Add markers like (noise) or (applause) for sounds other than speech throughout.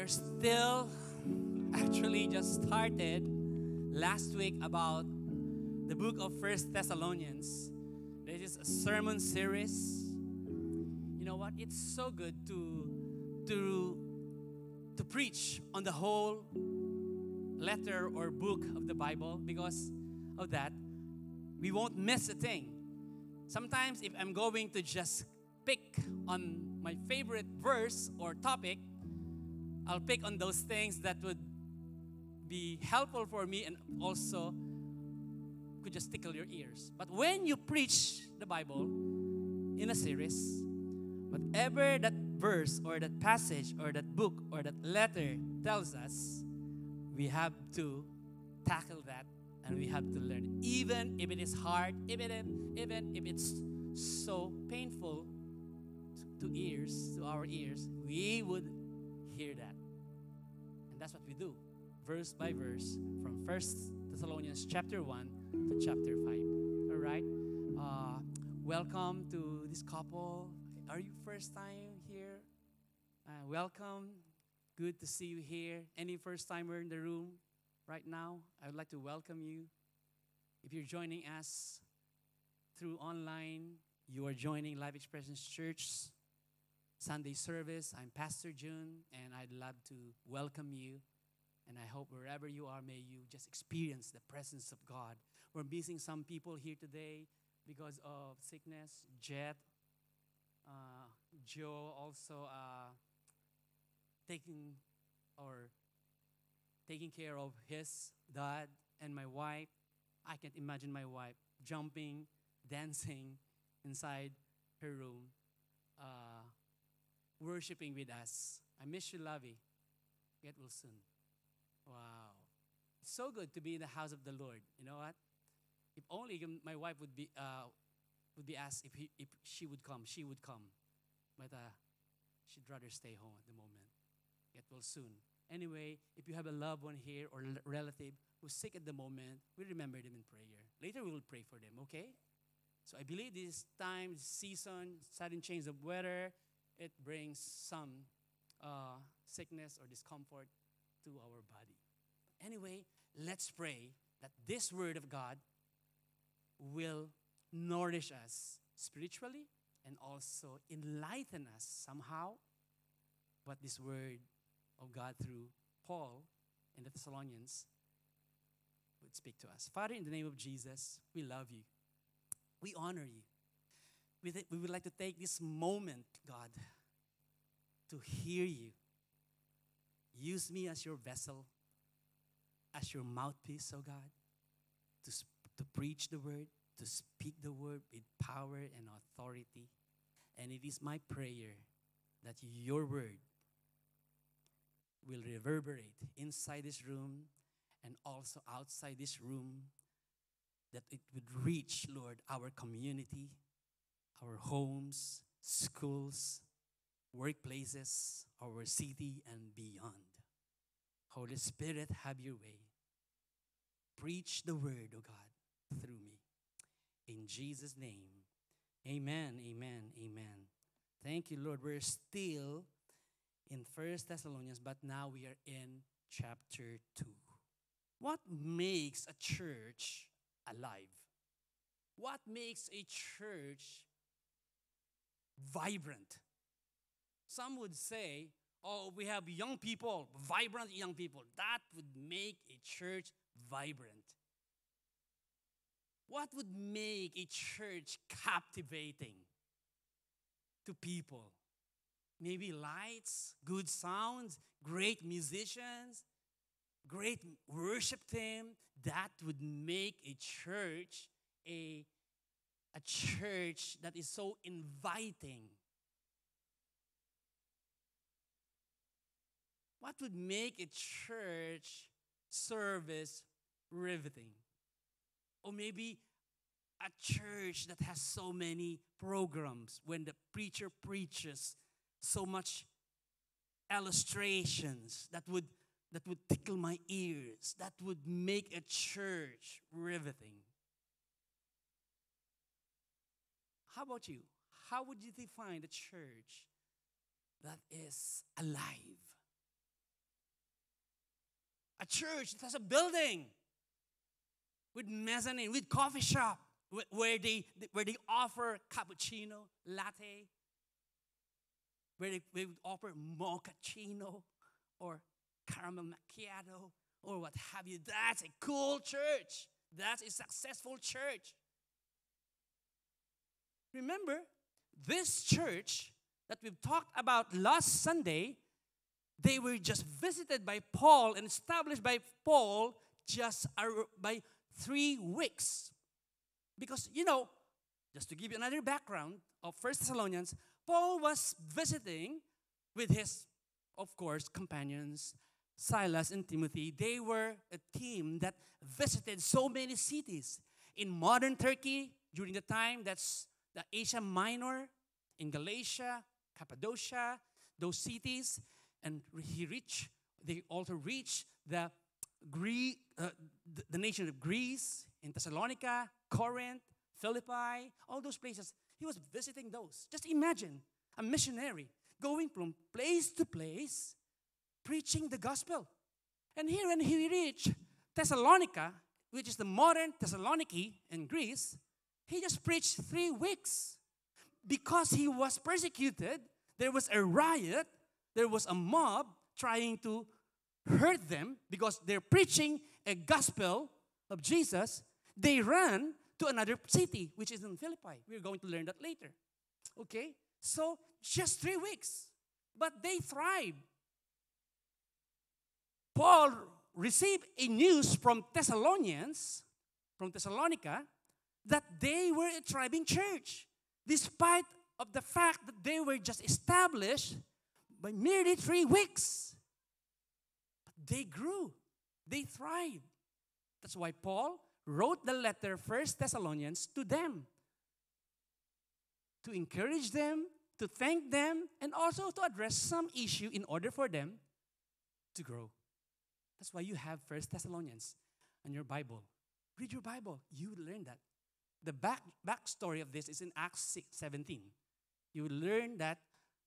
are still actually just started last week about the book of First Thessalonians. This is a sermon series. You know what? It's so good to to to preach on the whole letter or book of the Bible because of that we won't miss a thing. Sometimes if I'm going to just pick on my favorite verse or topic, I'll pick on those things that would be helpful for me and also could just tickle your ears. But when you preach the Bible in a series, whatever that verse or that passage or that book or that letter tells us, we have to tackle that and we have to learn. Even if it is hard, even if, even if it's so painful to, to ears, to our ears, we would hear that. Do, verse by verse, from First Thessalonians chapter 1 to chapter 5. All right? Uh, welcome to this couple. Are you first time here? Uh, welcome. Good to see you here. Any first timer in the room right now? I would like to welcome you. If you're joining us through online, you are joining Life Expressions Church Sunday service. I'm Pastor Jun, and I'd love to welcome you. And I hope wherever you are, may you just experience the presence of God. We're missing some people here today because of sickness. Jet, uh, Joe also uh, taking or taking care of his dad and my wife. I can't imagine my wife jumping, (laughs) dancing inside her room, uh, worshiping with us. I miss you, Lovey. Get well soon. Wow. So good to be in the house of the Lord. You know what? If only my wife would be, uh, would be asked if, he, if she would come, she would come. But uh, she'd rather stay home at the moment. Get well soon. Anyway, if you have a loved one here or a relative who's sick at the moment, we remember them in prayer. Later, we will pray for them, okay? So I believe this time, season, sudden change of weather, it brings some uh, sickness or discomfort to our body. Anyway, let's pray that this word of God will nourish us spiritually and also enlighten us somehow what this word of God through Paul and the Thessalonians would speak to us. Father, in the name of Jesus, we love you. We honor you. We, th- we would like to take this moment, God, to hear you. Use me as your vessel, as your mouthpiece, oh God, to, to preach the word, to speak the word with power and authority. And it is my prayer that your word will reverberate inside this room and also outside this room, that it would reach, Lord, our community, our homes, schools, workplaces, our city, and beyond. Holy Spirit, have your way. Preach the word, O oh God, through me. In Jesus' name, amen, amen, amen. Thank you, Lord. We're still in First Thessalonians, but now we are in chapter 2. What makes a church alive? What makes a church vibrant? Some would say, oh, we have young people, vibrant young people. That would make a church vibrant. What would make a church captivating to people? maybe lights, good sounds, great musicians, great worship team. That would make a church a, a church that is so inviting. What would make a church service riveting? Or maybe a church that has so many programs when the preacher preaches so much illustrations that would that would tickle my ears that would make a church riveting. How about you? How would you define a church that is alive church that has a building with mezzanine, with coffee shop, where they, where they offer cappuccino, latte, where they, they would offer mochaccino or caramel macchiato or what have you. That's a cool church. That's a successful church. Remember, this church that we've talked about last Sunday, they were just visited by Paul and established by Paul just by three weeks. Because, you know, just to give you another background of First Thessalonians, Paul was visiting with his, of course, companions, Silas and Timothy. They were a team that visited so many cities. In modern Turkey, during the time, that's the Asia Minor, in Galatia, Cappadocia, those cities, and he reached, they also reached the, Greek, uh, the, the nation of Greece, in Thessalonica, Corinth, Philippi, all those places. He was visiting those. Just imagine a missionary going from place to place preaching the gospel. And here, when he reached Thessalonica, which is the modern Thessaloniki in Greece, he just preached three weeks because he was persecuted. There was a riot, there was a mob trying to hurt them because they're preaching a gospel of Jesus. They ran to another city, which is in Philippi. We're going to learn that later. Okay? So, just three weeks. But they thrived. Paul received a news from Thessalonians, from Thessalonica, that they were a thriving church, despite of the fact that they were just established by merely three weeks. But they grew, they thrived. That's why Paul wrote the letter, First Thessalonians, to them to encourage them, to thank them, and also to address some issue in order for them to grow. That's why you have First Thessalonians in your Bible. Read your Bible. You will learn that. The back backstory of this is in Acts 6, 17. You will learn that,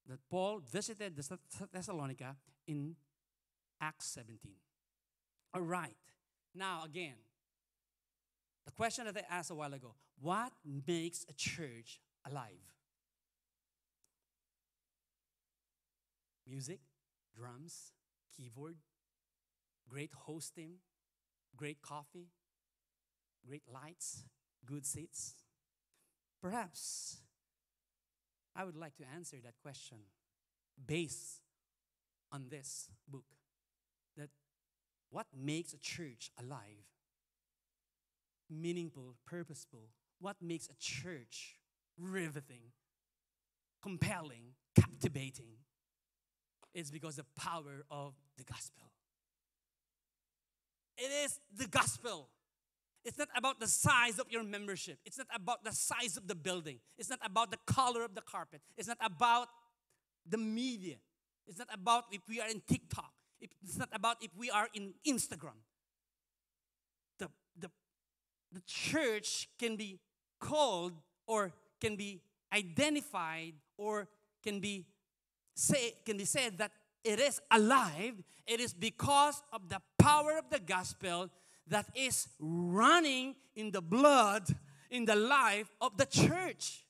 that Paul visited the Thessalonica in Acts 17. All right. Now, again, the question that I asked a while ago what makes a church alive? Music, drums, keyboard, great hosting, great coffee, great lights, good seats? Perhaps I would like to answer that question based on this book that what makes a church alive, meaningful, purposeful, what makes a church riveting, compelling, captivating is because the power of the gospel. It is the gospel. It's not about the size of your membership. It's not about the size of the building. It's not about the color of the carpet. It's not about the media. It's not about if we are in TikTok. It's not about if we are in Instagram. The, the, the church can be called or can be identified or can be say can be said that it is alive. It is because of the power of the gospel that is running in the blood in the life of the church.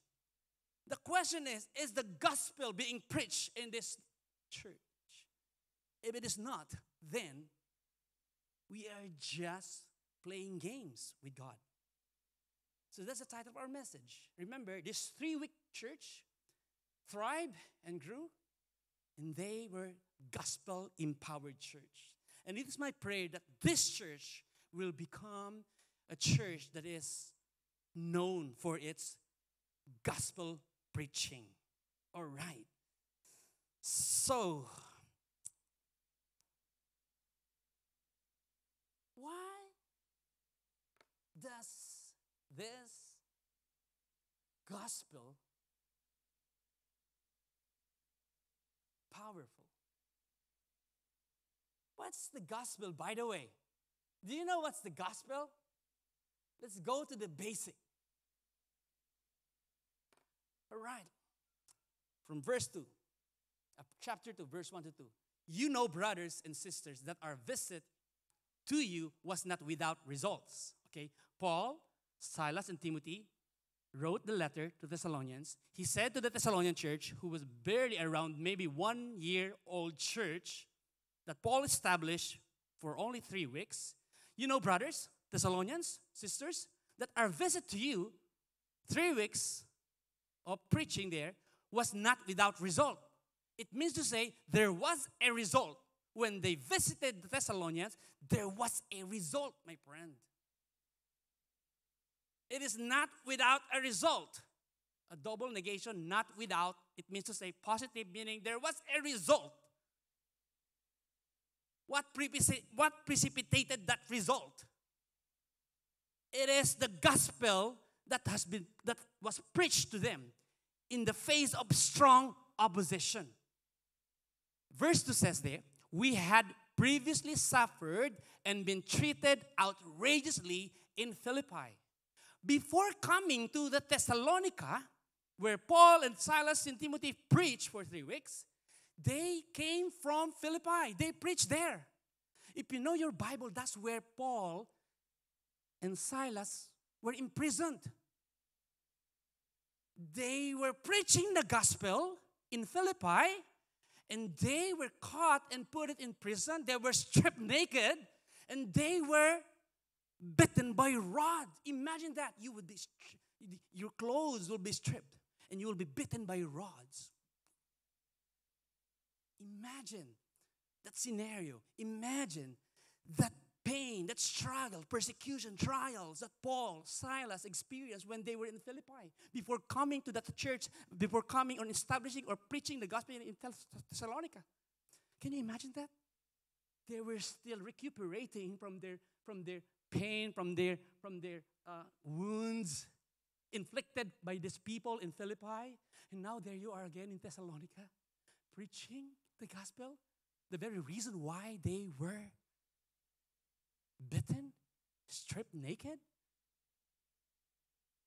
The question is Is the gospel being preached in this church? If it is not, then we are just playing games with God. So that's the title of our message. Remember, this three week church thrived and grew, and they were gospel empowered church. And it is my prayer that this church will become a church that is known for its gospel preaching. All right. So, why does this gospel powerful? What's the gospel, by the way? Do you know what's the gospel? Let's go to the basic. All right. From verse 2, uh, chapter 2, verse 1 to 2. You know, brothers and sisters, that our visit to you was not without results. Okay? Paul, Silas, and Timothy wrote the letter to Thessalonians. He said to the Thessalonian church, who was barely around maybe one year old church, that Paul established for only three weeks. You know, brothers, Thessalonians, sisters, that our visit to you, three weeks of preaching there, was not without result. It means to say there was a result. When they visited the Thessalonians, there was a result, my friend. It is not without a result. A double negation, not without, it means to say positive, meaning there was a result. What, what precipitated that result? It is the gospel that has been that was preached to them in the face of strong opposition. Verse 2 says there, we had previously suffered and been treated outrageously in Philippi. Before coming to the Thessalonica, where Paul and Silas and Timothy preached for three weeks, they came from Philippi. They preached there. If you know your Bible, that's where Paul and Silas were imprisoned. They were preaching the gospel in Philippi and they were caught and put it in prison. They were stripped naked and they were bitten by rod. Imagine that you would be your clothes will be stripped and you will be bitten by rods. Imagine that scenario. Imagine that pain, that struggle, persecution, trials that Paul, Silas experienced when they were in Philippi before coming to that church, before coming or establishing or preaching the gospel in Thessalonica. Can you imagine that? They were still recuperating from their from their pain, from their from their uh, wounds inflicted by these people in Philippi, and now there you are again in Thessalonica, preaching the gospel. The very reason why they were bitten, stripped naked?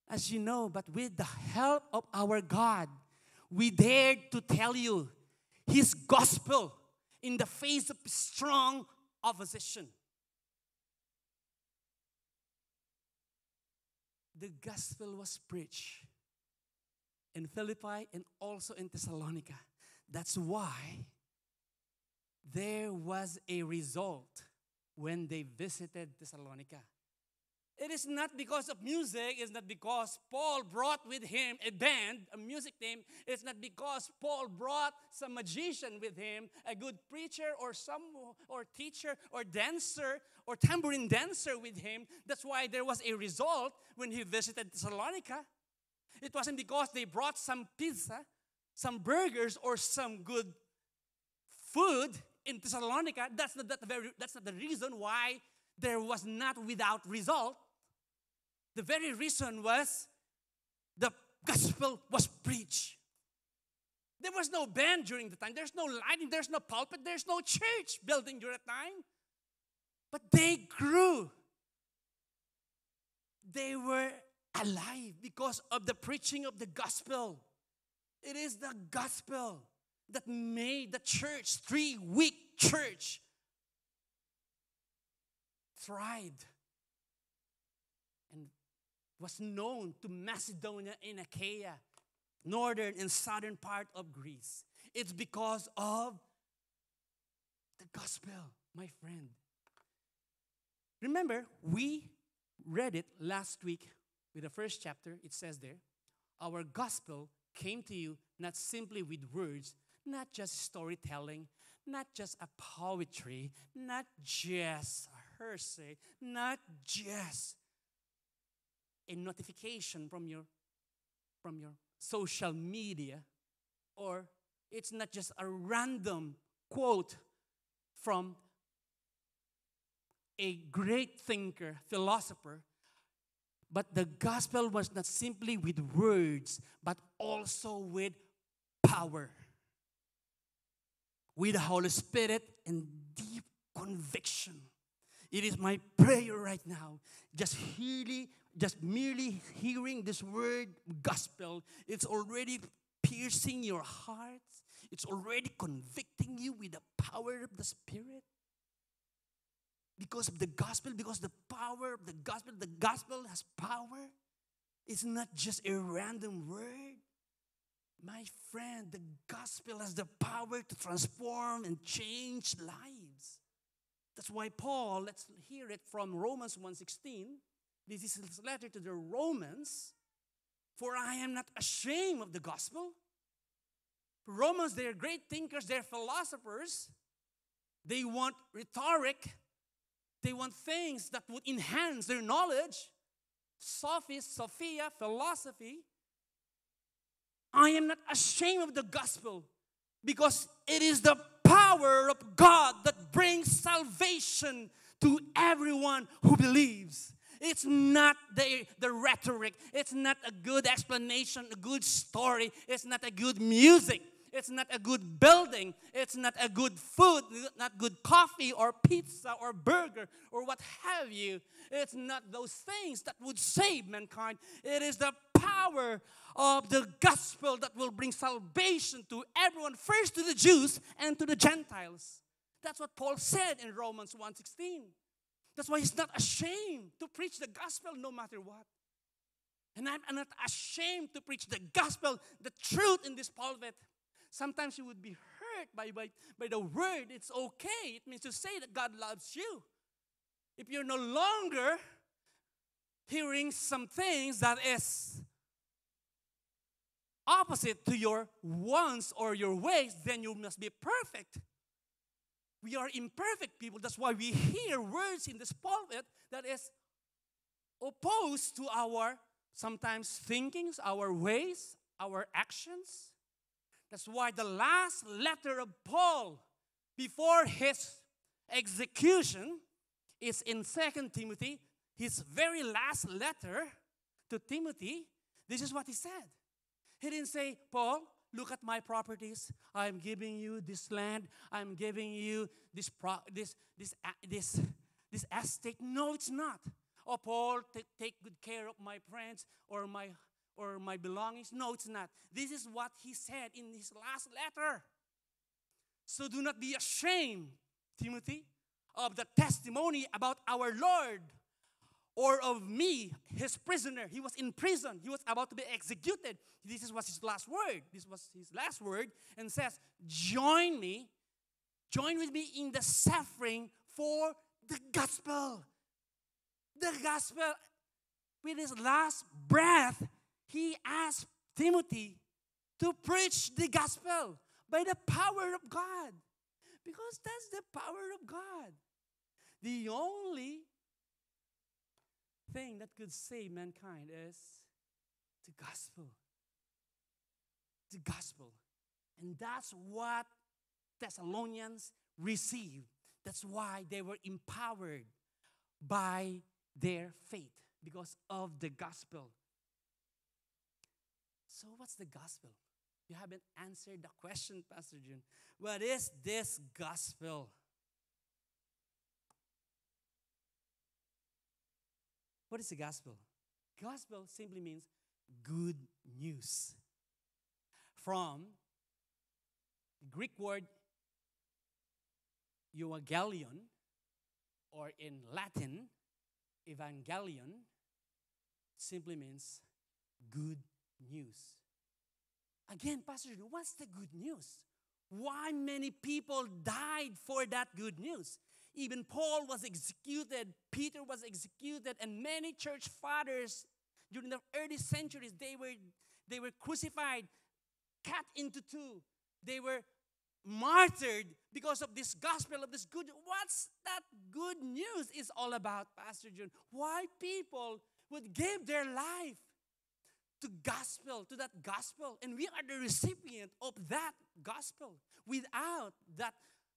As you know, but with the help of our God, we dared to tell you His gospel in the face of strong opposition. The gospel was preached in Philippi and also in Thessalonica. That's why there was a result when they visited Thessalonica. It is not because of music, it's not because Paul brought with him a band, a music team. It's not because Paul brought some magician with him, a good preacher or some or teacher or dancer or tambourine dancer with him. That's why there was a result when he visited Thessalonica. It wasn't because they brought some pizza, some burgers or some good food in Thessalonica, that's not, that very, that's not the reason why there was not without result. The very reason was the gospel was preached. There was no band during the time. There's no lighting. There's no pulpit. There's no church building during that time. But they grew. They were alive because of the preaching of the gospel. It is the gospel that made the church, three week church, thrived and was known to Macedonia and Achaia, northern and southern part of Greece. It's because of the gospel, my friend. Remember, we read it last week with the first chapter. It says there, Our gospel came to you not simply with words, not just storytelling, not just a poetry, not just a hearsay, not just a notification from your from your social media or it's not just a random quote from a great thinker, philosopher, but the gospel was not simply with words, but also with power with the Holy Spirit and deep conviction. It is my prayer right now. Just hearly, just merely hearing this word gospel, it's already piercing your heart. It's already convicting you with the power of the Spirit. because of the gospel, because the power of the gospel, the gospel has power. It's not just a random word. My friend, the gospel has the power to transform and change lives. That's why Paul, let's hear it from Romans 1:16. This is his letter to the Romans. For I am not ashamed of the gospel. Romans, they're great thinkers, they're philosophers. They want rhetoric. They want things that would enhance their knowledge. Sophists, Sophia, philosophy. I am not ashamed of the gospel because it is the power of God that brings salvation to everyone who believes. It's not the, the rhetoric, it's not a good explanation, a good story, it's not a good music. It's not a good building. It's not a good food, not good coffee or pizza or burger or what have you. It's not those things that would save mankind. It is the power of the gospel that will bring salvation to everyone, first to the Jews and to the Gentiles. That's what Paul said in Romans 1:16. That's why he's not ashamed to preach the gospel no matter what. And I'm, not ashamed to preach the gospel, the truth in this pulpit. Sometimes you would be hurt by, by, by the word. It's okay. It means to say that God loves you. If you're no longer hearing some things that is opposite to your wants or your ways, then you must be perfect. We are imperfect people. That's why we hear words in this pulpit that is opposed to our sometimes thinkings, our ways, our actions. That's why the last letter of Paul before his execution is in Second Timothy, his very last letter to Timothy. This is what he said. He didn't say, Paul, look at my properties. I'm giving you this land. I'm giving you this pro- this this this this estate. No, it's not. Oh, Paul, take, take good care of my friends or my or my belongings. No, it's not. This is what he said in his last letter. So do not be ashamed, Timothy, of the testimony about our Lord or of me, his prisoner. He was in prison. He was about to be executed. This was his last word. This was his last word and says, "Join me, join with me in the suffering for the gospel." The gospel with his last breath he asked Timothy to preach the gospel by the power of God. Because that's the power of God. The only thing that could save mankind is the gospel. The gospel. And that's what Thessalonians received. That's why they were empowered by their faith because of the gospel. So, what's the gospel? You haven't answered the question, Pastor Jun. What is this gospel? What is the gospel? Gospel simply means good news. From the Greek word euangelion, or in Latin, evangelion, simply means good news. Again, Pastor, what's the good news? Why many people died for that good news? Even Paul was executed, Peter was executed, and many church fathers during the early centuries, they were, they were crucified, cut into two. They were martyred because of this gospel of this good. What's that good news is all about, Pastor Jun? Why people would give their life to gospel, to that gospel. And we are the recipient of that gospel. Without that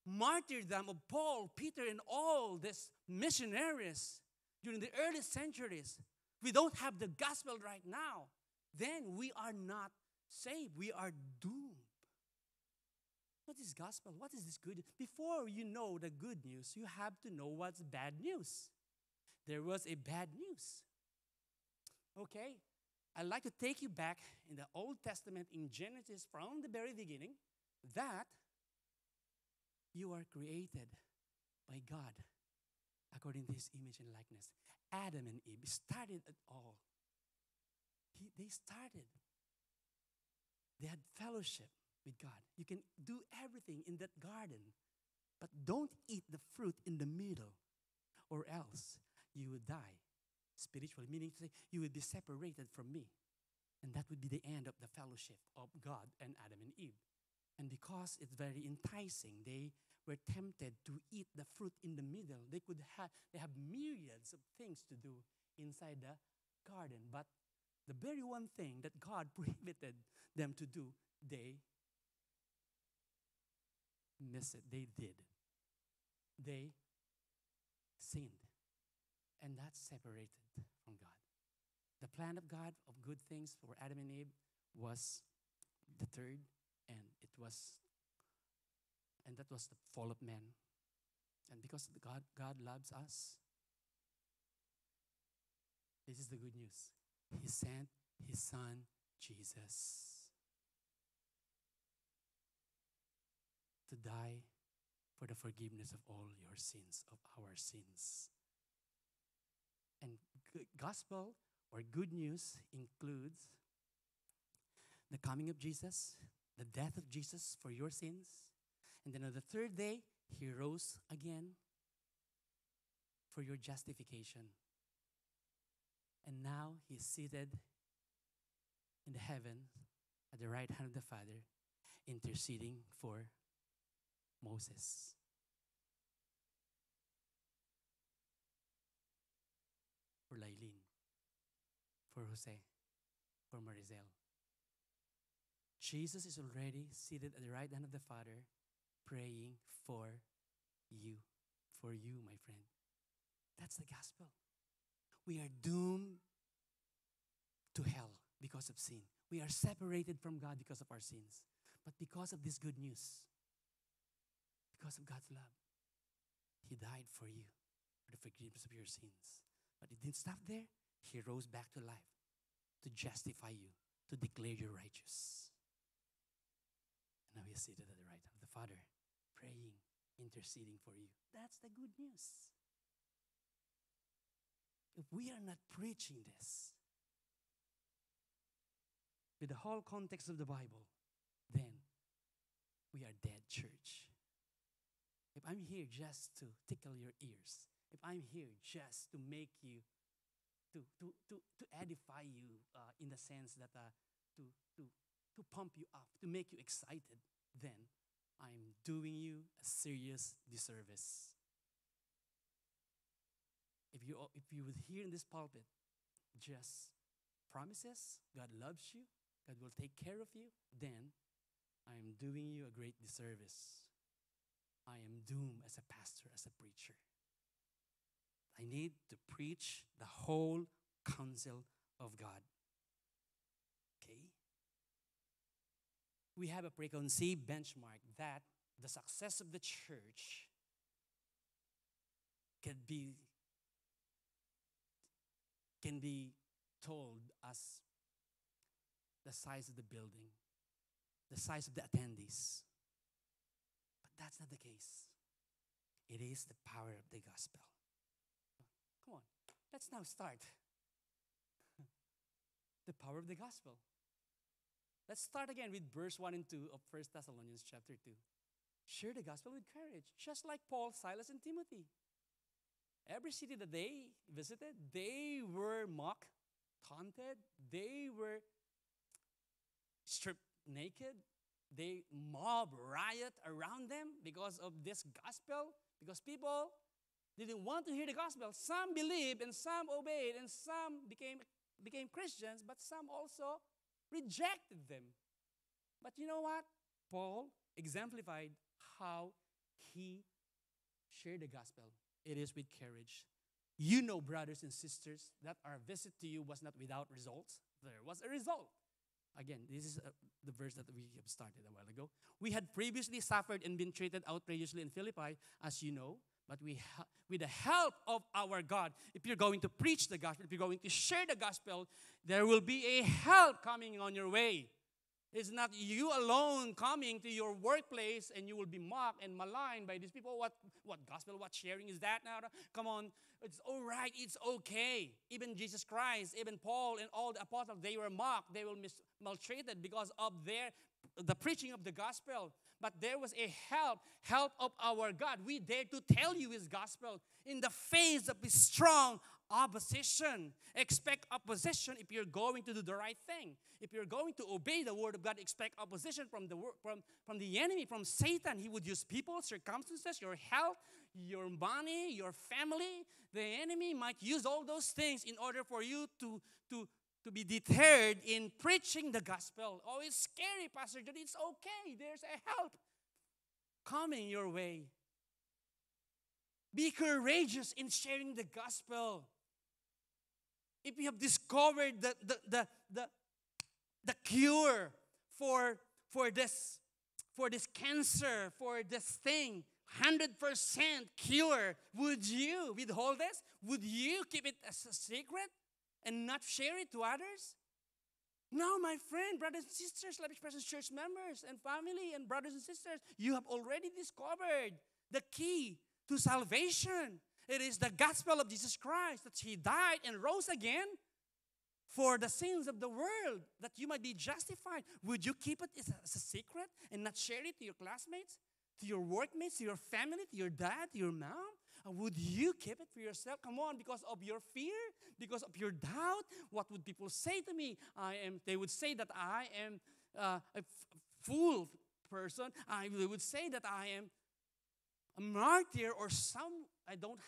martyrdom of Paul, Peter, and all these missionaries during the early centuries, we don't have the gospel right now, then we are not saved. We are doomed. What is gospel? What is this good? Before you know the good news, you have to know what's bad news. There was a bad news. Okay, I'd like to take you back in the Old Testament in Genesis from the very beginning that you are created by God. according to his image and likeness. Adam and Eve started it all. He, they started. They had fellowship with God. You can do everything in that garden, but don't eat the fruit in the middle, or else you would die spiritually, meaning to say you would be separated from me. And that would be the end of the fellowship of God and Adam and Eve. And because it's very enticing, they were tempted to eat the fruit in the middle. They could have they have myriads of things to do inside the garden, but the very one thing that God (laughs) prohibited them to do, they miss it. They did. They sinned. And that's separated from God. The plan of God of good things for Adam and Eve was the third, and it was, and that was the fall of man. And because God, God loves us, this is the good news. He sent his son, Jesus, to die for the forgiveness of all your sins, of our sins. And gospel or good news includes the coming of Jesus, the death of Jesus for your sins, and then on the third day, he rose again for your justification. And now he's seated in the heavens at the right hand of the Father, interceding for Moses. For Lailin, for Jose, for Marizel. Jesus is already seated at the right hand of the Father, praying for you. For you, my friend. That's the gospel. We are doomed to hell because of sin. We are separated from God because of our sins. But because of this good news, because of God's love, He died for you for the forgiveness of your sins. But He didn't stop there. He rose back to life to justify you, to declare you righteous. And now He is seated at the right of the Father, praying, interceding for you. That's the good news. If we are not preaching this, with the whole context of the Bible, then we are dead church. If I'm here just to tickle your ears, if I'm here just to make you, to, to, to, to edify you uh, in the sense that uh, to, to, pump you up, to make you excited, then I'm doing you a serious disservice. If you, if you would hear in this pulpit just promises, God loves you, God will take care of you, then I am doing you a great disservice. I am doomed as a pastor, as a preacher. I need to preach the whole counsel of God. Okay? We have a preconceived benchmark that the success of the church can be can be told as the size of the building, the size of the attendees. But that's not the case. It is the power of the gospel. Come on, let's now start. (laughs) the power of the gospel. Let's start again with verse 1 and 2 of 1 Thessalonians chapter 2. Share the gospel with courage, just like Paul, Silas, and Timothy. Every city that they visited, they were mocked, taunted, they were stripped naked. They mob riot around them because of this gospel, because people didn't want to hear the gospel. Some believed and some obeyed, and some became, became Christians, but some also rejected them. But you know what? Paul exemplified how he shared the gospel. It is with courage. You know, brothers and sisters, that our visit to you was not without results. There was a result. Again, this is uh, the verse that we have started a while ago. We had previously suffered and been treated outrageously in Philippi, as you know, but we with the help of our God, if you're going to preach the gospel, if you're going to share the gospel, there will be a help coming on your way. It's not you alone coming to your workplace and you will be mocked and maligned by these people. What, what gospel, what sharing is that now? Come on, it's all right, it's okay. Even Jesus Christ, even Paul, and all the apostles, they were mocked, they were mis- maltreated because of their the preaching of the gospel. But there was a help, help of our God. We dare to tell you His gospel in the face of His strong opposition. Expect opposition if you're going to do the right thing. If you're going to obey the word of God, expect opposition from the from, from the enemy, from Satan. He would use people, circumstances, your health, your money, your family. The enemy might use all those things in order for you to, to, to be deterred in preaching the gospel. Oh, it's scary, Pastor Jun. It's okay. There's a help coming your way. Be courageous in sharing the gospel. If you have discovered the, the, the, the, the cure for, for, this, for this cancer, for this thing, 100% cure, would you withhold this? Would you keep it as a secret? and not share it to others? No, my friend, brothers and sisters, Life Expressions Church members and family and brothers and sisters, you have already discovered the key to salvation. It is the gospel of Jesus Christ that He died and rose again for the sins of the world, that you might be justified. Would you keep it as a secret and not share it to your classmates, to your workmates, to your family, to your dad, to your mom? would you keep it for yourself? Come on, because of your fear, because of your doubt. What would people say to me? I am. They would say that I am uh, a f- fool person. I they would say that I am a martyr or some. I don't.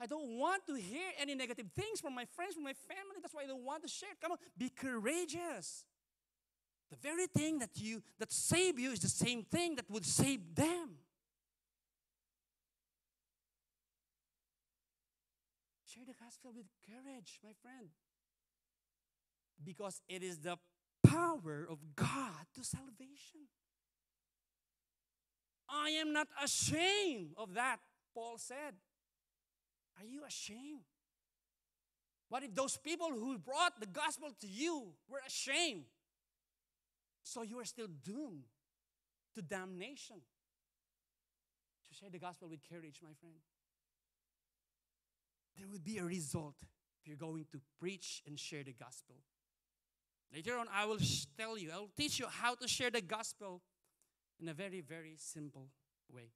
I don't want to hear any negative things from my friends, from my family. That's why I don't want to share. Come on, be courageous. The very thing that you that save you is the same thing that would save them. Share the gospel with courage, my friend. Because it is the power of God to salvation. I am not ashamed of that, Paul said. Are you ashamed? What if those people who brought the gospel to you were ashamed? So you are still doomed to damnation. To share the gospel with courage, my friend there would be a result if you're going to preach and share the gospel. Later on, I will tell you, I will teach you how to share the gospel in a very, very simple way.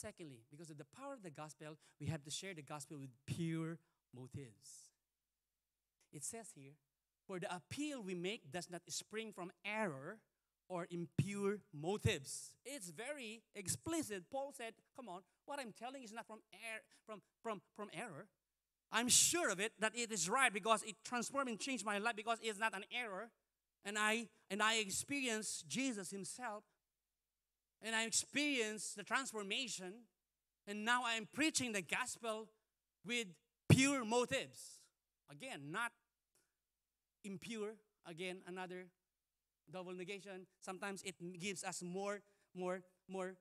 Secondly, because of the power of the gospel, we have to share the gospel with pure motives. It says here, for the appeal we make does not spring from error or impure motives. It's very explicit. Paul said, Come on, what I'm telling is not from, error, from, from, from error. I'm sure of it that it is right because it transformed and changed my life because it's not an error. And I and I experienced Jesus Himself. And I experienced the transformation. And now I am preaching the gospel with pure motives. Again, not impure. Again, another double negation. Sometimes it gives us more, more, more,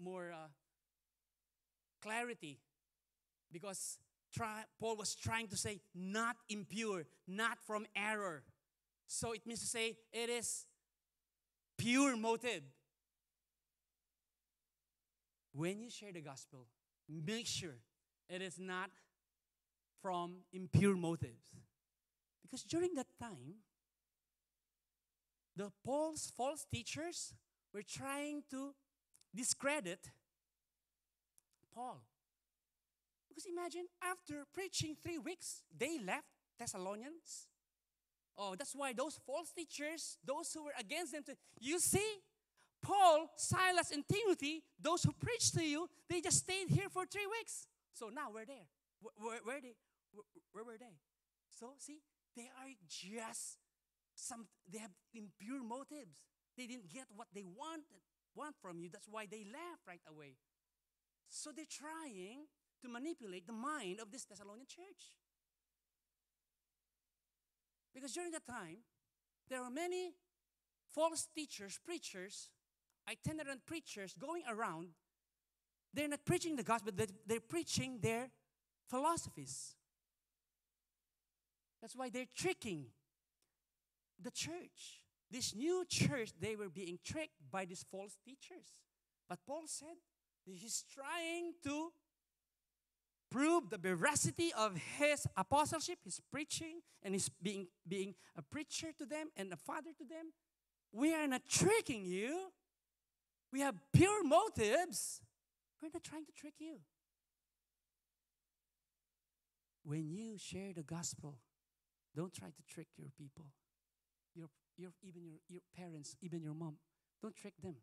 more uh, clarity because try, Paul was trying to say not impure, not from error. So it means to say it is pure motive. When you share the gospel, make sure it is not from impure motives. Because during that time, the Paul's false teachers were trying to discredit Paul. Because imagine after preaching three weeks, they left Thessalonians. Oh, that's why those false teachers, those who were against them, you see, Paul, Silas, and Timothy, those who preached to you, they just stayed here for three weeks. So now we're there. Where, where, they? Where were they? So see, they are just some they have impure motives. They didn't get what they wanted want from you. That's why they left right away. So they're trying to manipulate the mind of this Thessalonian church. Because during that time, there were many false teachers, preachers, itinerant preachers going around. They're not preaching the gospel, they're preaching their philosophies. That's why they're tricking the church. This new church, they were being tricked by these false teachers. But Paul said he's trying to prove the veracity of his apostleship, his preaching, and his being, being a preacher to them and a father to them. We are not tricking you. We have pure motives. We're not trying to trick you. When you share the gospel, don't try to trick your people. Your, your, even your, your parents, even your mom. Don't trick them.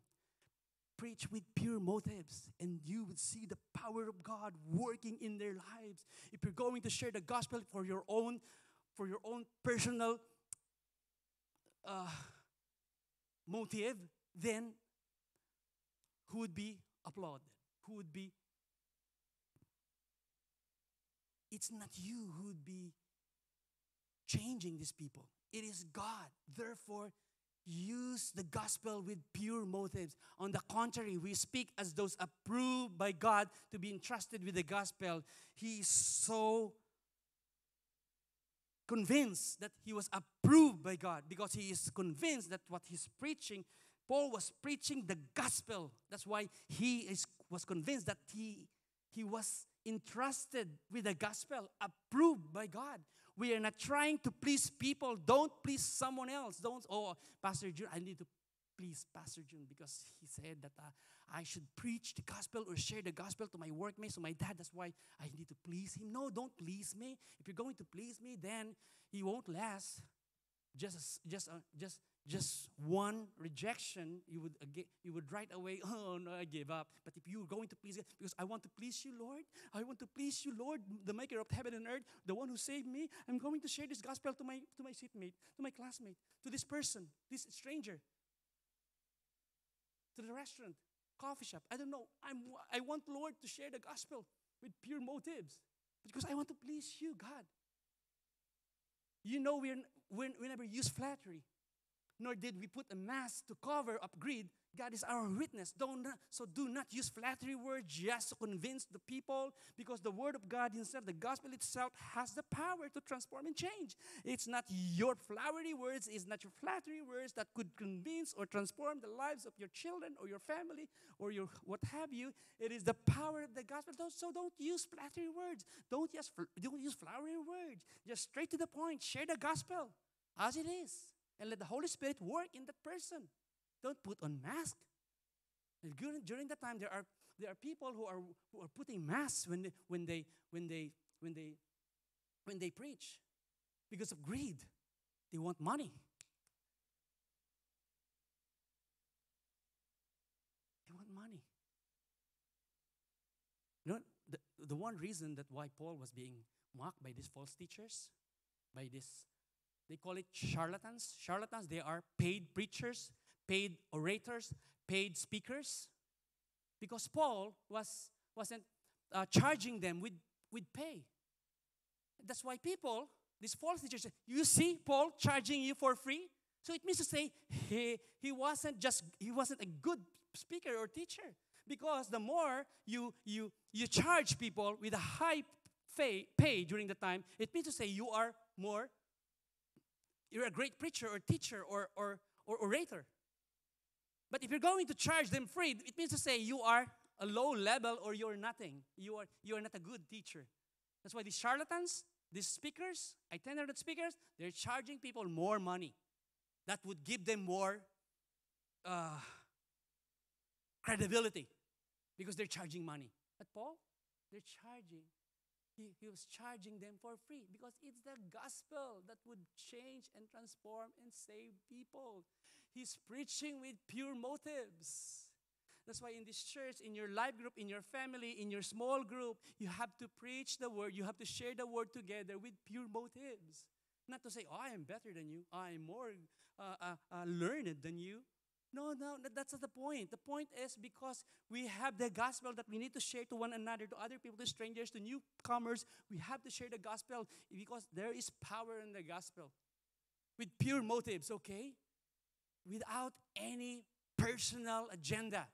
Preach with pure motives, and you would see the power of God working in their lives. If you're going to share the gospel for your own, for your own personal uh, motive, then who would be applauded? Who would be? It's not you who would be changing these people. It is God. Therefore, use the gospel with pure motives. On the contrary, we speak as those approved by God to be entrusted with the gospel. He is so convinced that he was approved by God because he is convinced that what he's preaching, Paul was preaching the gospel. That's why he is, was convinced that he, he was entrusted with the gospel, approved by God. We are not trying to please people. Don't please someone else. Don't, oh, Pastor Jun, I need to please Pastor Jun because he said that uh, I should preach the gospel or share the gospel to my workmates, to my dad. That's why I need to please him. No, don't please me. If you're going to please me, then he won't last. Just, just, uh, just just one rejection, you would, uh, you would right away, (laughs) oh no, I give up. But if you're going to please God, because I want to please you, Lord, I want to please you, Lord, the maker of heaven and earth, the one who saved me, I'm going to share this gospel to my, to my seatmate, to my classmate, to this person, this stranger, to the restaurant, coffee shop. I don't know. I'm, I want, Lord, to share the gospel with pure motives because I want to please you, God. You know, we're, we're, we never use flattery nor did we put a mask to cover up greed. God is our witness. Don't, so do not use flattery words just to convince the people because the word of God himself, the gospel itself, has the power to transform and change. It's not your flowery words, it's not your flattery words that could convince or transform the lives of your children or your family or your what have you. It is the power of the gospel. So don't use flattery words. Don't use, don't use flowery words. Just straight to the point. Share the gospel as it is and let the Holy Spirit work in that person. Don't put on mask. During, during that time, there are there are people who are who are putting masks when they when they when they when they when they preach because of greed. They want money. They want money. You know, the, the one reason that why Paul was being mocked by these false teachers, by these they call it charlatans. Charlatans, they are paid preachers, paid orators, paid speakers. Because Paul was, wasn't uh, charging them with, with pay. That's why people, these false teachers, say, you see Paul charging you for free? So it means to say he, he wasn't just he wasn't a good speaker or teacher. Because the more you you you charge people with a high pay, pay during the time, it means to say you are more you're a great preacher or teacher or, or, or orator. But if you're going to charge them free, it means to say you are a low level or you're nothing. You are, you are not a good teacher. That's why these charlatans, these speakers, itinerant speakers, they're charging people more money. That would give them more uh, credibility because they're charging money. But Paul, they're charging he, he was charging them for free because it's the gospel that would change and transform and save people. He's preaching with pure motives. That's why in this church, in your life group, in your family, in your small group, you have to preach the word. You have to share the word together with pure motives. Not to say, oh, I am better than you, I am more uh, uh, uh, learned than you. No, no, that's not the point. The point is because we have the gospel that we need to share to one another, to other people, to strangers, to newcomers. We have to share the gospel because there is power in the gospel with pure motives, okay? Without any personal agenda.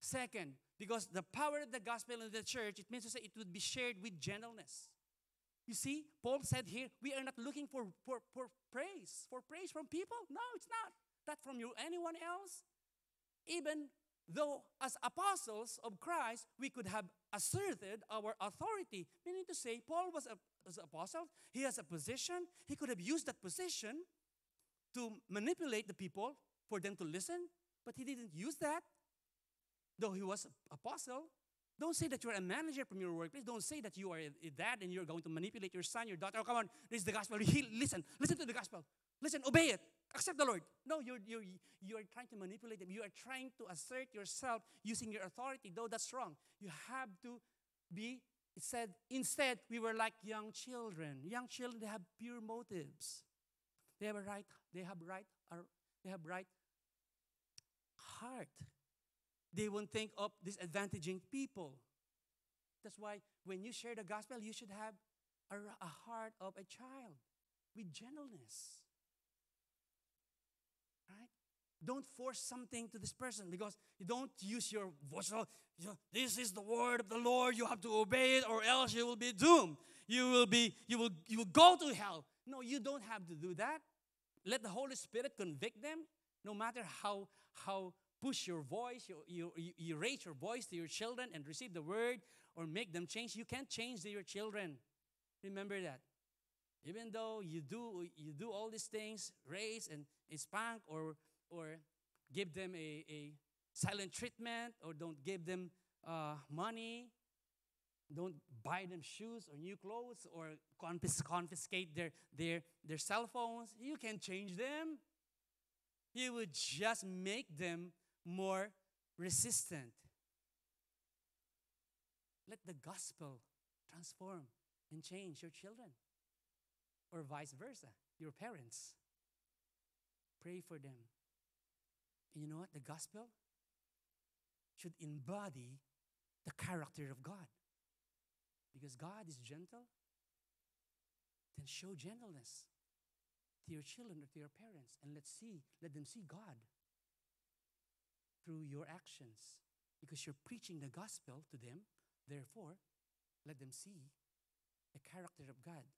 Second, because the power of the gospel in the church, it means to say it would be shared with gentleness. You see, Paul said here, we are not looking for, for, for praise, for praise from people. No, it's not. Not from you, anyone else. Even though, as apostles of Christ, we could have asserted our authority. Meaning to say, Paul was, a, an apostle, he has a position, he could have used that position to manipulate the people for them to listen, but he didn't use that. Though he was an apostle, don't say that you're a manager from your workplace. Don't say that you are a dad and you're going to manipulate your son, your daughter. Oh, come on, this is the gospel. listen, listen to the gospel. Listen, obey it. Accept the Lord. No, you're, you're, you're trying to manipulate them. You are trying to assert yourself using your authority, though that's wrong. You have to be, it said, instead, we were like young children. Young children, they have pure motives. They have a right, they have right, they have right heart. They won't think of disadvantaging people. That's why when you share the gospel, you should have a, a heart of a child with gentleness. Don't force something to this person because you don't use your voice. You this is the word of the Lord. You have to obey it, or else you will be doomed. You will be. You will. You will go to hell. No, you don't have to do that. Let the Holy Spirit convict them. No matter how how push your voice, you, you, you raise your voice to your children and receive the word or make them change. You can't change your children. Remember that. Even though you do you do all these things, raise and spank or or give them a, a silent treatment or don't give them uh, money, don't buy them shoes or new clothes or confis- confiscate their, their, their cell phones. You can change them. You would just make them more resistant. Let the gospel transform and change your children, or vice versa, your parents. Pray for them. And you know what? The gospel should embody the character of God. Because God is gentle, then show gentleness to your children or to your parents and let's see, let them see God through your actions because you're preaching the gospel to them. Therefore, let them see the character of God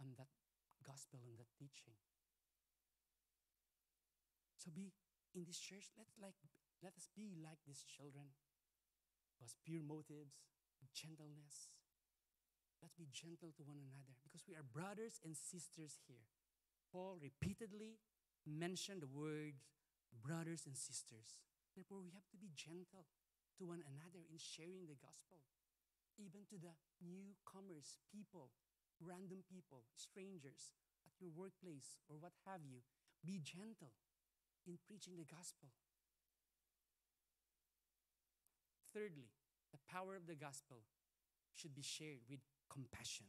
on that gospel and that teaching. So be in this church, let's like let us be like these children. Because pure motives, gentleness. Let's be gentle to one another because we are brothers and sisters here. Paul repeatedly mentioned the word brothers and sisters. Therefore, we have to be gentle to one another in sharing the gospel, even to the newcomers, people, random people, strangers at your workplace or what have you. Be gentle in preaching the gospel. Thirdly, the power of the gospel should be shared with compassion.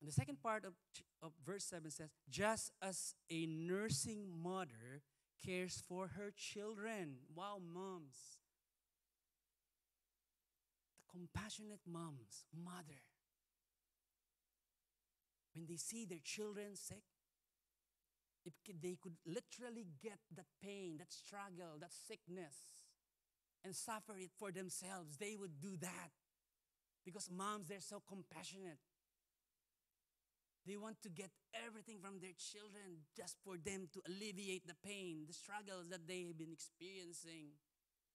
And the second part of, of verse 7 says, Just as a nursing mother cares for her children. Wow, moms. The compassionate moms, mother. When they see their children sick, if they could literally get that pain, that struggle, that sickness, and suffer it for themselves, they would do that. Because moms, they're so compassionate. They want to get everything from their children just for them to alleviate the pain, the struggles that they have been experiencing.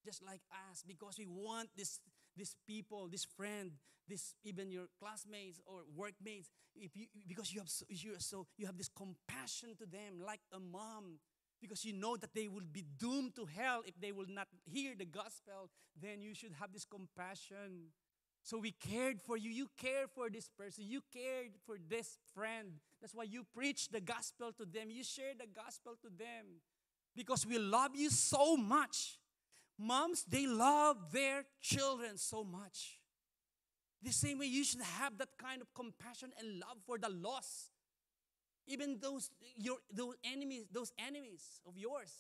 Just like us, because we want this, this people, this friend, this even your classmates or workmates, if you because you have so, you so you have this compassion to them, like a mom, because you know that they will be doomed to hell if they will not hear the gospel. Then you should have this compassion so we cared for you. You cared for this person. You cared for this friend. That's why you preach the gospel to them. You share the gospel to them. Because we love you so much. Moms, they love their children so much. The same way you should have that kind of compassion and love for the lost. Even those your those enemies, those enemies of yours.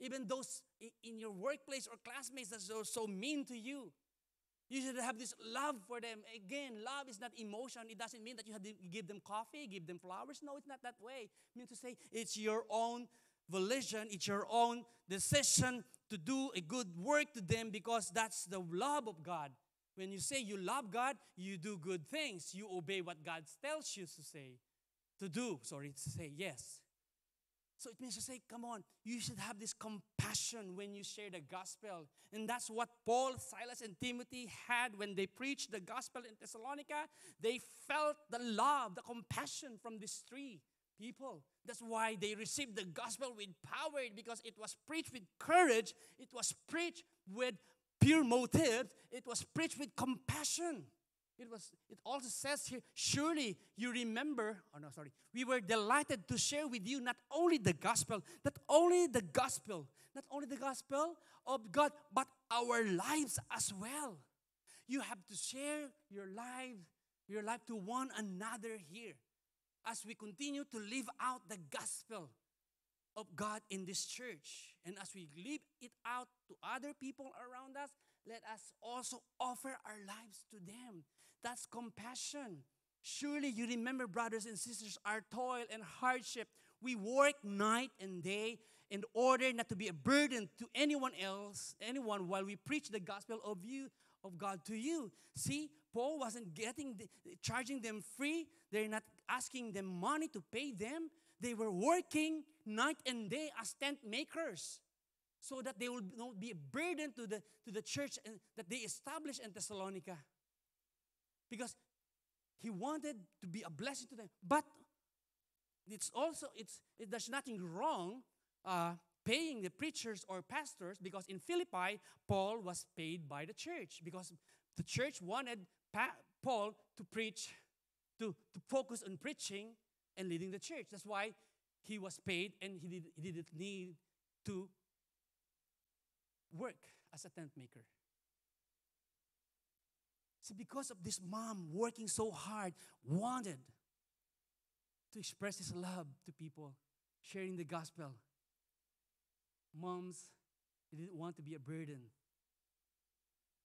Even those in your workplace or classmates that are so mean to you. You should have this love for them. Again, love is not emotion. It doesn't mean that you have to give them coffee, give them flowers. No, it's not that way. It means to say it's your own volition, it's your own decision to do a good work to them because that's the love of God. When you say you love God, you do good things. You obey what God tells you to say, to do. Sorry, to say yes. So it means to say, come on, you should have this compassion when you share the gospel. And that's what Paul, Silas, and Timothy had when they preached the gospel in Thessalonica. They felt the love, the compassion from these three people. That's why they received the gospel with power because it was preached with courage, it was preached with pure motive, it was preached with compassion. It was it also says here, surely you remember, oh no, sorry. We were delighted to share with you not only the gospel, not only the gospel, not only the gospel of God, but our lives as well. You have to share your life, your life to one another here as we continue to live out the gospel of God in this church. And as we live it out to other people around us, let us also offer our lives to them. That's compassion. Surely you remember, brothers and sisters, our toil and hardship. We work night and day in order not to be a burden to anyone else, anyone, while we preach the gospel of you, of God to you. See, Paul wasn't getting the, charging them free. They're not asking them money to pay them. They were working night and day as tent makers so that they will not be a burden to the, to the church and, that they established in Thessalonica. Because he wanted to be a blessing to them. But it's also, it's, it, there's nothing wrong uh, paying the preachers or pastors because in Philippi, Paul was paid by the church because the church wanted pa- Paul to preach, to, to focus on preaching and leading the church. That's why he was paid and he, did, he didn't need to work as a tent maker. See, because of this mom working so hard, wanted to express his love to people, sharing the gospel. Moms didn't want to be a burden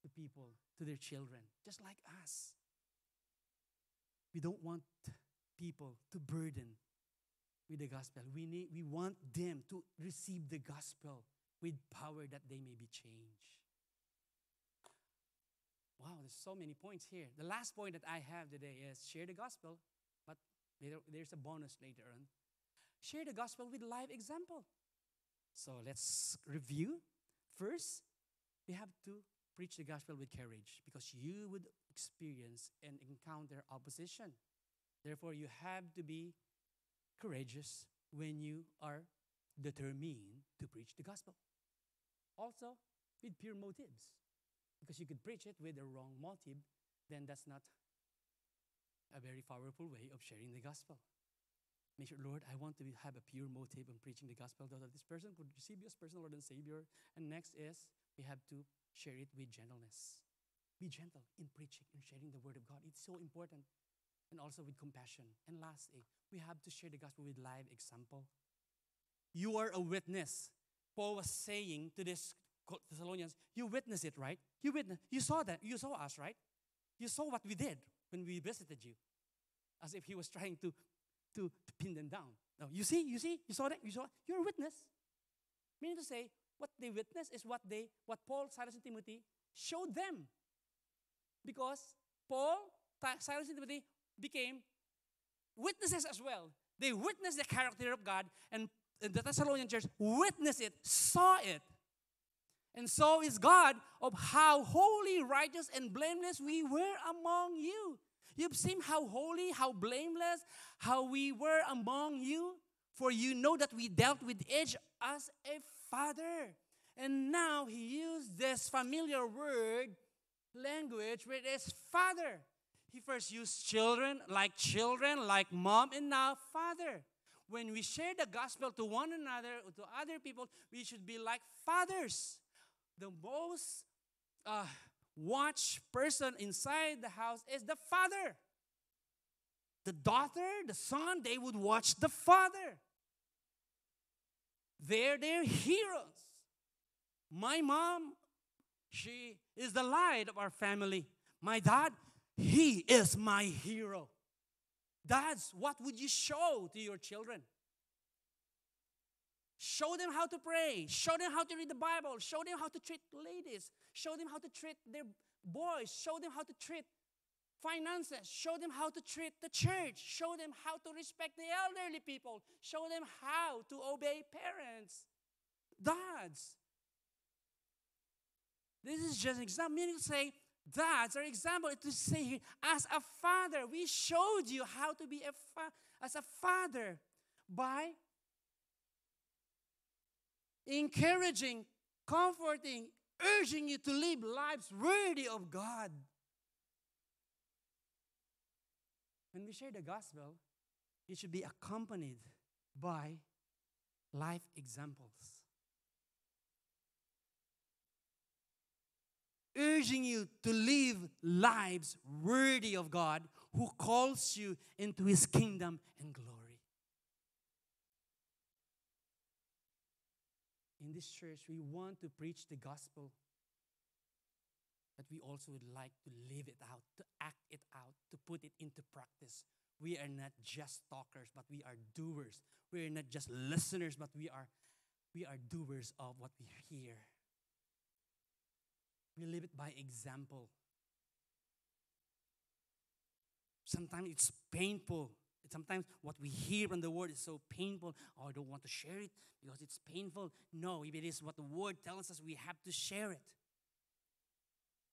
to people, to their children, just like us. We don't want people to burden with the gospel. We, need, we want them to receive the gospel with power that they may be changed. Wow, there's so many points here. The last point that I have today is share the gospel, but there's a bonus later on. Share the gospel with live example. So let's review. First, we have to preach the gospel with courage because you would experience and encounter opposition. Therefore, you have to be courageous when you are determined to preach the gospel. Also, with pure motives. Because you could preach it with a wrong motive, then that's not a very powerful way of sharing the gospel. Make sure, Lord, I want to have a pure motive in preaching the gospel that this person could receive you as personal Lord and Savior. And next is we have to share it with gentleness. Be gentle in preaching and sharing the word of God. It's so important. And also with compassion. And lastly, we have to share the gospel with live example. You are a witness. Paul was saying to this Thessalonians, you witnessed it, right? You witnessed, you saw that, you saw us, right? You saw what we did when we visited you. As if he was trying to, to, to pin them down. Now, you see, you see, you saw that, you saw, you're a witness. Meaning to say, what they witnessed is what they, what Paul, Silas, and Timothy showed them. Because Paul, Silas, and Timothy became witnesses as well. They witnessed the character of God, and the Thessalonian church witnessed it, saw it. And so is God of how holy, righteous, and blameless we were among you. You've seen how holy, how blameless, how we were among you. For you know that we dealt with each as a father. And now he used this familiar word, language, with his father. He first used children like children, like mom, and now father. When we share the gospel to one another, to other people, we should be like fathers the most uh, person inside the house is the father. The daughter, the son, they would watch the father. They're their heroes. My mom, she is the light of our family. My dad, he is my hero. Dads, what would you show to your children? Show them how to pray. Show them how to read the Bible. Show them how to treat ladies. Show them how to treat their boys, show them how to treat finances, show them how to treat the church, show them how to respect the elderly people, show them how to obey parents, dads. This is just an example. Meaning to say, dads are example to say, as a father, we showed you how to be a fa- as a father by encouraging, comforting, urging you to live lives worthy of God. When we share the gospel, it should be accompanied by life examples. Urging you to live lives worthy of God who calls you into his kingdom and glory. In this church, we want to preach the gospel, but we also would like to live it out, to act it out, to put it into practice. We are not just talkers, but we are doers. We are not just listeners, but we are, we are doers of what we hear. We live it by example. Sometimes it's painful. Sometimes what we hear from the word is so painful. Oh, I don't want to share it because it's painful. No, if it is what the word tells us, we have to share it.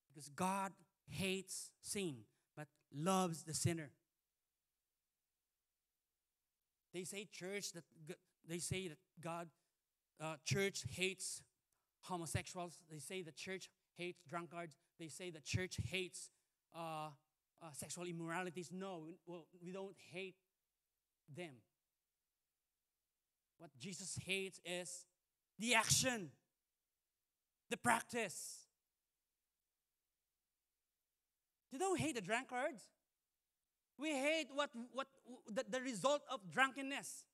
Because God hates sin, but loves the sinner. They say church that they say that God, uh, church hates homosexuals. They say the church hates drunkards. They say the church hates uh, uh, sexual immoralities. No, well, we don't hate them. What Jesus hates is the action, the practice. You don't hate the drunkards. We hate what, what the, the result of drunkenness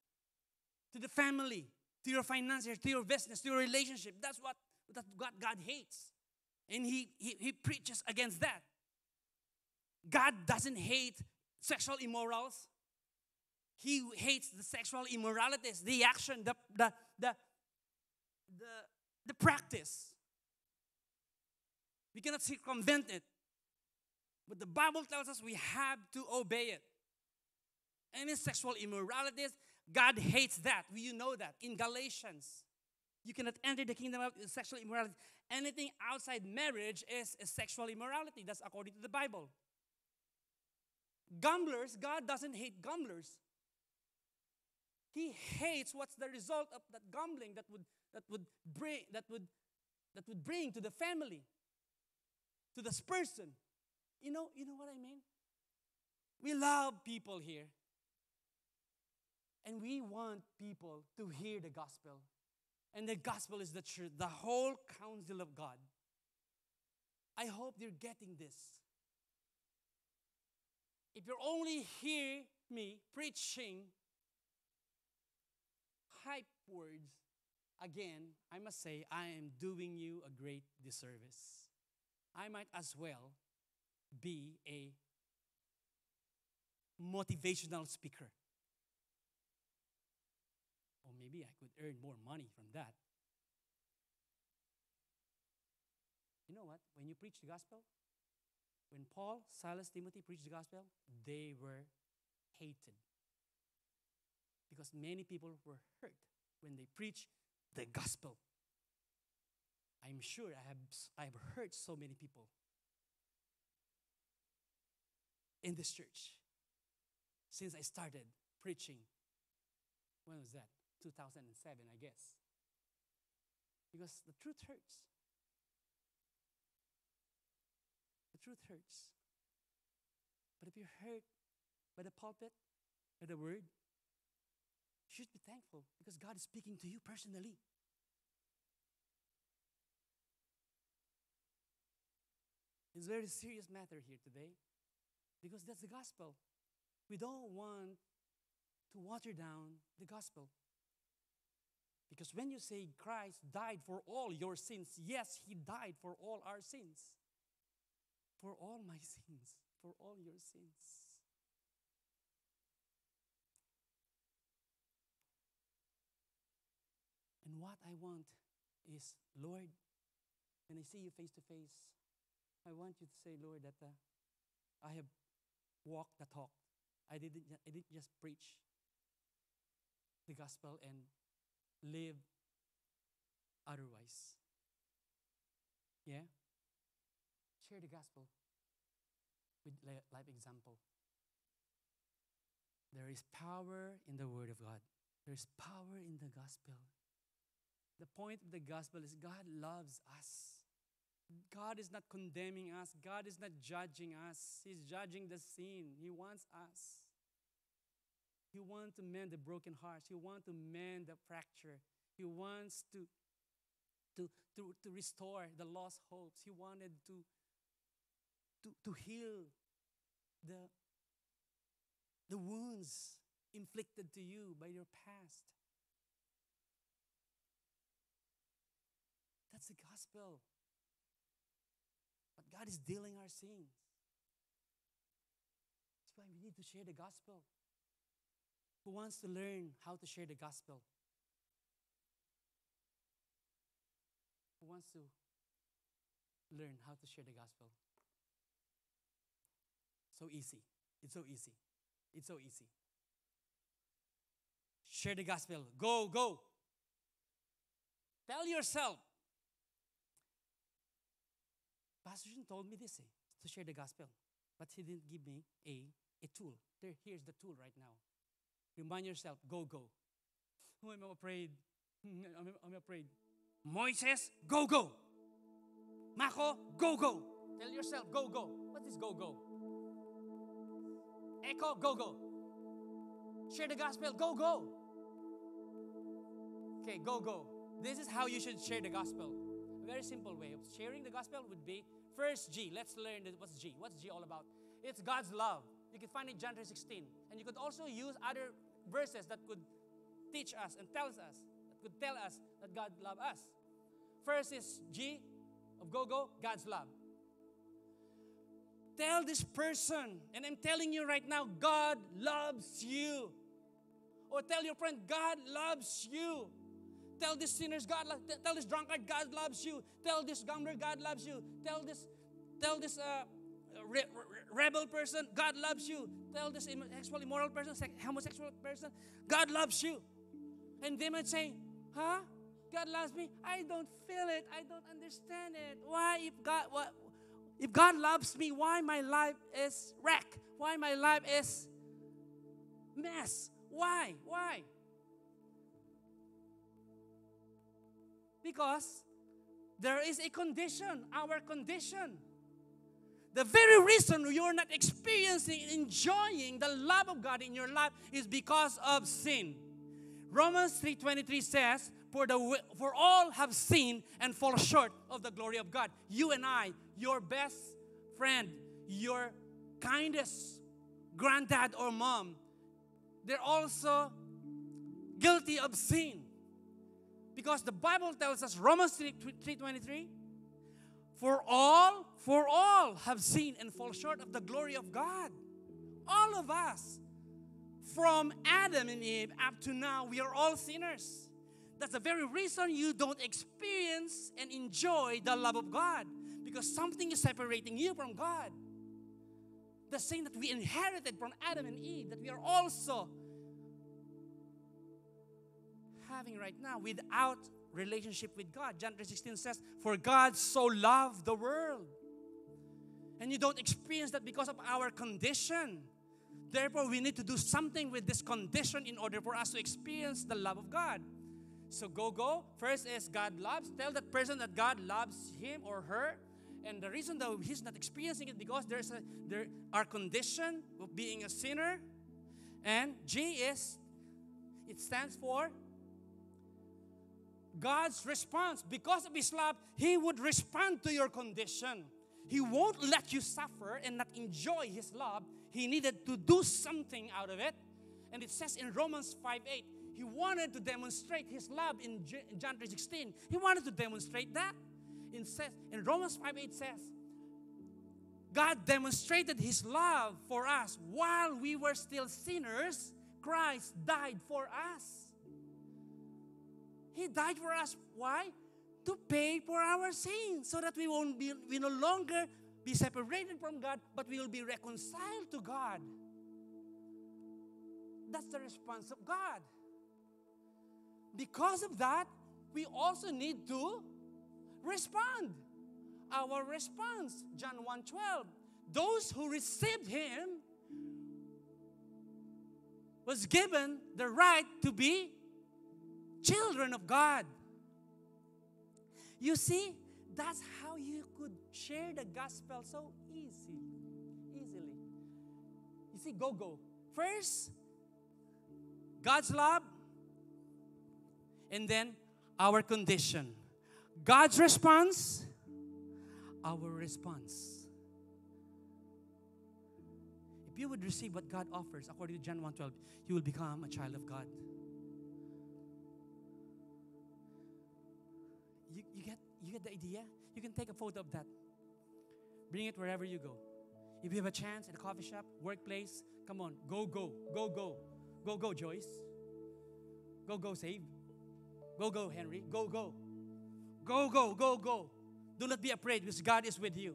to the family, to your finances, to your business, to your relationship. That's what, that's what God hates. And he, he, he preaches against that. God doesn't hate sexual immorals. He hates the sexual immoralities, the action, the, the, the, the, the practice. We cannot circumvent it. But the Bible tells us we have to obey it. Any sexual immoralities, God hates that. We You know that. In Galatians, you cannot enter the kingdom of sexual immorality. Anything outside marriage is a sexual immorality. That's according to the Bible. Gamblers, God doesn't hate gamblers. He hates what's the result of that gambling that would that would bring that would that would bring to the family, to this person. You know, you know what I mean? We love people here. And we want people to hear the gospel. And the gospel is the truth, the whole counsel of God. I hope you're getting this. If you only hear me preaching hype words, again, I must say, I am doing you a great disservice. I might as well be a motivational speaker. Maybe I could earn more money from that. You know what? When you preach the gospel, when Paul, Silas, Timothy preached the gospel, they were hated. Because many people were hurt when they preached the gospel. I'm sure I have I've hurt so many people in this church since I started preaching. When was that? 2007, I guess. Because the truth hurts. The truth hurts. But if you're hurt by the pulpit, by the word, you should be thankful because God is speaking to you personally. It's a very serious matter here today because that's the gospel. We don't want to water down the gospel. Because when you say Christ died for all your sins, yes, He died for all our sins. For all my (laughs) sins, for all your sins. And what I want is, Lord, when I see you face to face, I want you to say, Lord, that uh, I have walked the talk. I didn't, I didn't just preach the gospel and live otherwise. Yeah? Share the gospel with li- life example. There is power in the Word of God. There is power in the gospel. The point of the gospel is God loves us. God is not condemning us. God is not judging us. He's judging the sin. He wants us. He wants to mend the broken hearts. He wants to mend the fracture. He wants to, to, to, to restore the lost hopes. He wanted to, to, to heal the, the wounds inflicted to you by your past. That's the gospel. But God is dealing our sins. That's why we need to share the gospel. Who wants to learn how to share the gospel? Who wants to learn how to share the gospel? So easy. It's so easy. It's so easy. Share the gospel. Go, go. Tell yourself. Pastor Jun told me this eh, to share the gospel, but he didn't give me a, a tool. There, here's the tool right now. Remind yourself, go, go. (laughs) Who am I afraid? (laughs) I'm, I'm afraid. Moises, go, go. Mako, go, go. Tell yourself, go, go. What is go, go? Echo, go, go. Share the gospel, go, go. Okay, go, go. This is how you should share the gospel. A very simple way of sharing the gospel would be first G. Let's learn what's G. What's G all about? It's God's love. You can find it in John 3:16. And you could also use other verses that could teach us and tells us, that could tell us that God loves us. First is G of go go, God's love. Tell this person, and I'm telling you right now, God loves you. Or tell your friend, God loves you. Tell this sinners, God tell this drunkard, God loves you. Tell this gambler, God loves you. Tell this, tell this uh, re- re- rebel person, God loves you. Tell this sexual immoral person, homosexual person, God loves you. And they might say, huh? God loves me. I don't feel it. I don't understand it. Why, if God, what, if God loves me, why my life is wreck? Why my life is mess? Why? Why? Because there is a condition, our condition. The very reason you're not experiencing, enjoying the love of God in your life is because of sin. Romans 3:23 says, "For the for all have sinned and fall short of the glory of God." You and I, your best friend, your kindest granddad or mom, they're also guilty of sin. Because the Bible tells us Romans 3, 3:23, "For all, for all have seen and fall short of the glory of God." All of us from Adam and Eve up to now, we are all sinners. That's the very reason you don't experience and enjoy the love of God because something is separating you from God. The sin that we inherited from Adam and Eve, that we are also having right now without relationship with God. John 3:16 says, "For God so loved the world." And you don't experience that because of our condition. Therefore, we need to do something with this condition in order for us to experience the love of God. So go, go. First is God loves. Tell that person that God loves him or her. And the reason that he's not experiencing it because there's a there our condition of being a sinner. And G is it stands for God's response. Because of his love, he would respond to your condition. He won't let you suffer and not enjoy his love. He needed to do something out of it. And it says in Romans 5 8, he wanted to demonstrate his love in John 3 16. He wanted to demonstrate that. In, says, in Romans 5 8 says, God demonstrated his love for us while we were still sinners. Christ died for us. He died for us. Why? To pay for our sins so that we won't be we no longer be separated from God, but we will be reconciled to God. That's the response of God. Because of that, we also need to respond. Our response, John 1:12. Those who received him was given the right to be children of God. You see, that's how you could share the gospel so easy, easily. You see, go go. First, God's love, and then our condition. God's response, our response. If you would receive what God offers, according to John 1:12, you will become a child of God. You, you, get, you get the idea? You can take a photo of that. Bring it wherever you go. If you have a chance at a coffee shop, workplace, come on, go, go, go, go. Go, go, Joyce. Go, go, save. Go, go, Henry. Go, go. Go, go, go, go. Do not be afraid because God is with you.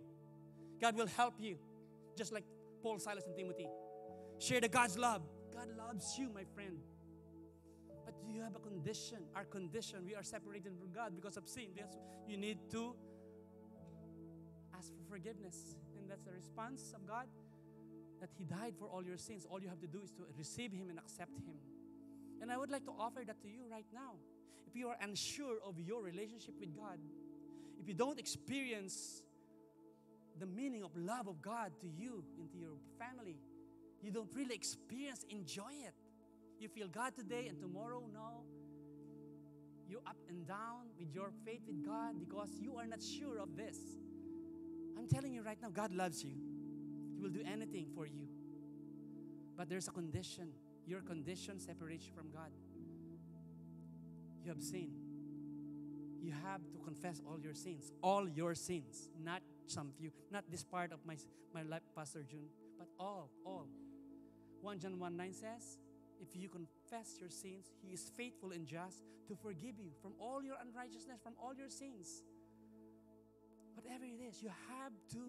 God will help you. Just like Paul, Silas, and Timothy. Share the God's love. God loves you, my friend. But you have a condition. Our condition, we are separated from God because of sin. You need to ask for forgiveness. And that's the response of God that He died for all your sins. All you have to do is to receive Him and accept Him. And I would like to offer that to you right now. If you are unsure of your relationship with God, if you don't experience the meaning of love of God to you, into your family, you don't really experience, enjoy it. You feel God today and tomorrow, no. You're up and down with your faith with God because you are not sure of this. I'm telling you right now, God loves you. He will do anything for you. But there's a condition. Your condition separates you from God. You have sinned. You have to confess all your sins. All your sins. Not some few. Not this part of my, my life, Pastor Jun, but all, all. 1 John 1 9 says, If you confess your sins, He is faithful and just to forgive you from all your unrighteousness, from all your sins. Whatever it is, you have to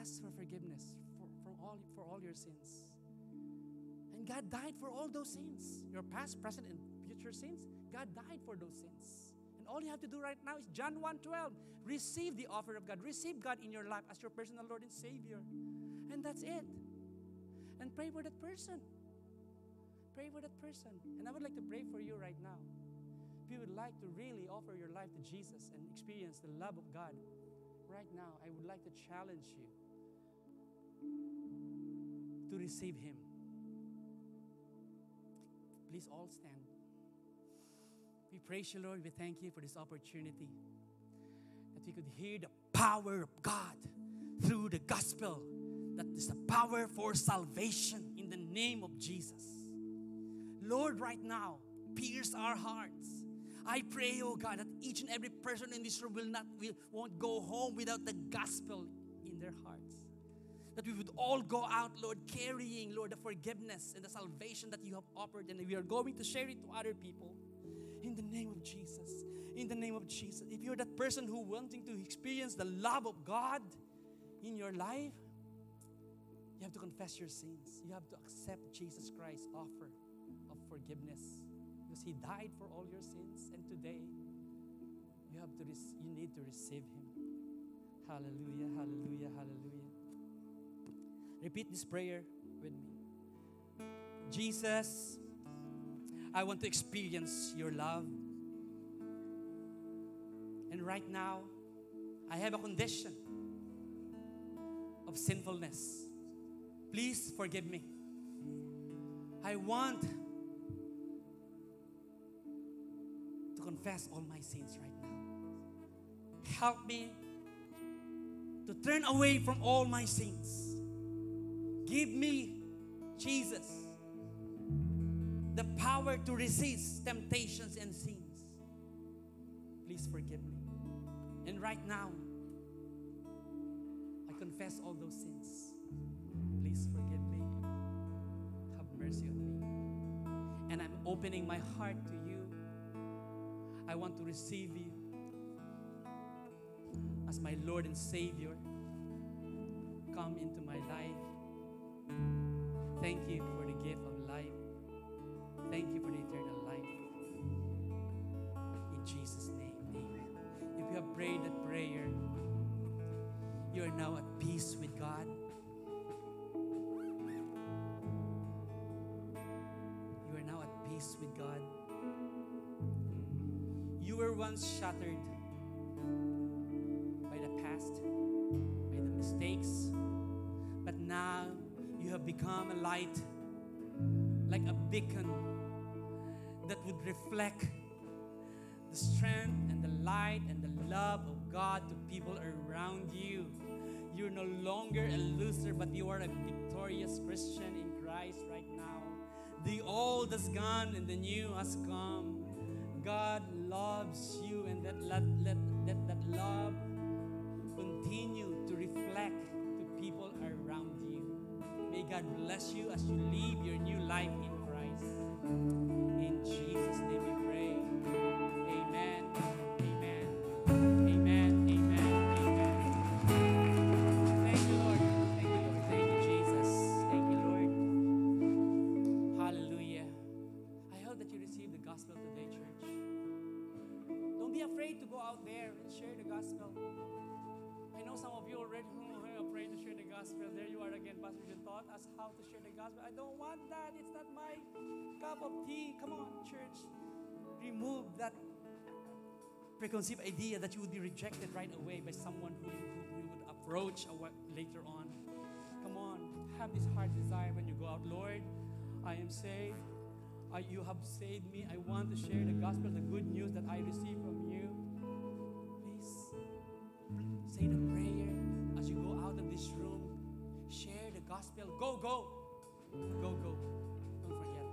ask for forgiveness for, for, all, for all your sins. And God died for all those sins. Your past, present, and future sins. God died for those sins. And all you have to do right now is John 1:12. Receive the offer of God. Receive God in your life as your personal Lord and Savior. And that's it. And pray for that person. Pray for that person. And I would like to pray for you right now. If you would like to really offer your life to Jesus and experience the love of God, right now, I would like to challenge you to receive Him. Please all stand. We praise you, Lord. We thank you for this opportunity that we could hear the power of God through the gospel. That is the power for salvation in the name of Jesus. Lord, right now, pierce our hearts. I pray, oh God, that each and every person in this room will not will, won't go home without the gospel in their hearts. That we would all go out, Lord, carrying, Lord, the forgiveness and the salvation that you have offered, and we are going to share it to other people. In the name of Jesus. In the name of Jesus. If you're that person who wanting to experience the love of God in your life, you have to confess your sins. You have to accept Jesus Christ's offer of forgiveness because he died for all your sins and today you have to you need to receive him. Hallelujah, hallelujah, hallelujah. Repeat this prayer with me. Jesus, I want to experience your love. And right now, I have a condition of sinfulness. Please forgive me. I want confess all my sins right now. Help me to turn away from all my sins. Give me, Jesus, the power to resist temptations and sins. Please forgive me. And right now, I confess all those sins. Please forgive me. Have mercy on me. And I'm opening my heart to you. I want to receive you as my Lord and Savior. come into my life. Thank you for the gift of life. Thank you for the eternal life. In Jesus' name, amen. If you have prayed that prayer, you are now at peace with God. You are now at peace with God. Were once shattered by the past, by the mistakes, but now you have become a light, like a beacon that would reflect the strength and the light and the love of God to people around you. You're no longer a loser, but you are a victorious Christian in Christ right now. The old has gone and the new has come. God loves you, and that let, let, let that love continue to reflect to people around you. May God bless you as you live your new life in Christ. I don't want that. It's not my cup of tea. Come on, church. Remove that preconceived idea that you would be rejected right away by someone who, you would approach later on. Come on, have this heart desire when you go out. Lord, I am saved. I, you have saved me. I want to share the gospel, the good news that I received from you. Please say the prayer as you go out of this room. Share the gospel. Go, go. Go, go. Don't forget.